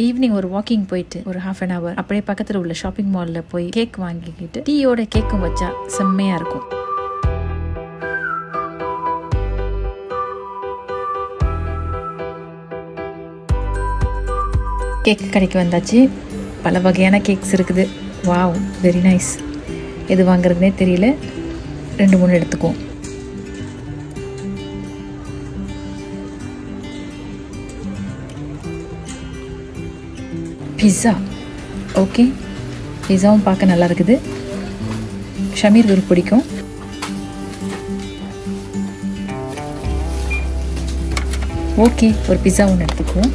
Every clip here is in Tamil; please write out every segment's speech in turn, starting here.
ஈவினிங் ஒரு வாக்கிங் போயிட்டு ஒரு ஹாஃப் அன் ஹவர் அப்படியே பக்கத்தில் உள்ள ஷாப்பிங் மாலில் போய் கேக் வாங்கிக்கிட்டு டீயோட கேக்கும் வச்சா செம்மையாக இருக்கும். கேக் கடைக்கு வந்தாச்சு. பல வகையான கேக்ஸ் இருக்குது. வாவ் வெரி நைஸ் எது வாங்குறதுனே தெரியல. ரெண்டு மூணு எடுத்துக்குவோம். பிஸ்ஸா ஓகே பிஸ்ஸாவும் பார்க்க நல்லா இருக்குது. குரு பிடிக்கும். ஓகே ஒரு பிஸ்ஸா ஒன்று எடுத்துக்குவோம்.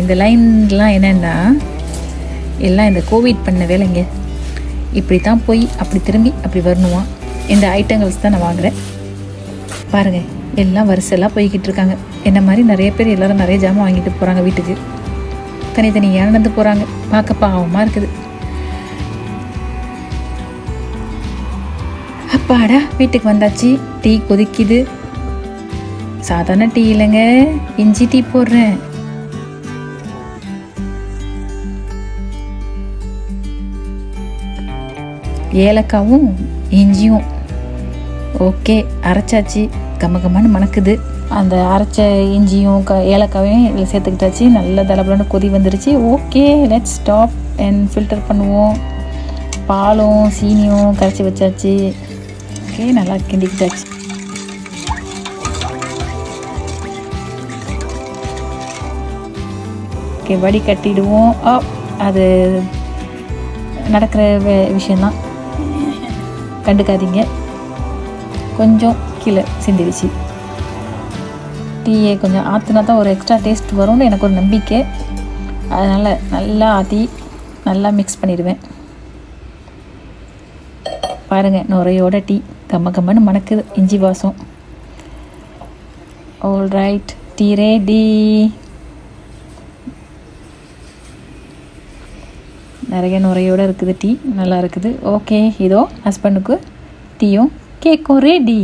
இந்த லைன்லாம் என்னென்னா எல்லாம் இந்த கோவிட் பண்ண வேலைங்க. இப்படி தான் போய் அப்படி திரும்பி அப்படி வரணுமா? இந்த ஐட்டங்கள்ஸ் தான் நான் வாங்குகிறேன் பாருங்கள் எல்லாம் வரிசையெல்லாம் போய்கிட்டு இருக்காங்க. என்ன மாதிரி நிறைய பேர் எல்லாரும் நிறைய ஜாமான் வாங்கிட்டு போகிறாங்க வீட்டுக்கு. தனித்தனியாக நடந்து போகிறாங்க பார்க்க பாவமாக இருக்குது. அப்பாடா வீட்டுக்கு வந்தாச்சு. டீ கொதிக்குது. சாதாரண டீ இல்லைங்க. இஞ்சி டீ போடுறேன். ஏலக்காவும் இஞ்சியும். ஓகே அரைச்சாச்சு. கம்ம கம்மன்னு மணக்குது. அந்த அரைச்ச இஞ்சியும் க ஏலக்காவையும் இதில் சேர்த்துக்கிட்டாச்சு. நல்ல தளபலன்னு கொதி வந்துருச்சு. Okay let stop and filter பண்ணுவோம். பாலும் சீனியும் கரைச்சி வச்சாச்சு. ஓகே நல்லா கிண்டிக்கிட்டாச்சு. ஓகே வடி கட்டிடுவோம் ஆ அது நடக்கிற விஷயந்தான் கண்டுக்காதீங்க. கொஞ்சம் கீழே சிந்திடுச்சு. டீயை கொஞ்சம் ஆற்றுனா தான் ஒரு எக்ஸ்ட்ரா டேஸ்ட் வரும்னு எனக்கு ஒரு நம்பிக்கை. அதனால் நல்லா ஆற்றி நல்லா மிக்ஸ் பண்ணிடுவேன். பாருங்கள் நுரையோட டீ. கம்ம கம்மன்னு மணக்குது இஞ்சி வாசம். ஆல் ரைட் டீ ரெடி நிறைய நுரையோடு இருக்குது டீ நல்லா இருக்குது. ஓகே இதோ ஹஸ்பண்டுக்கு டீயும் கேக்கும் ரெடி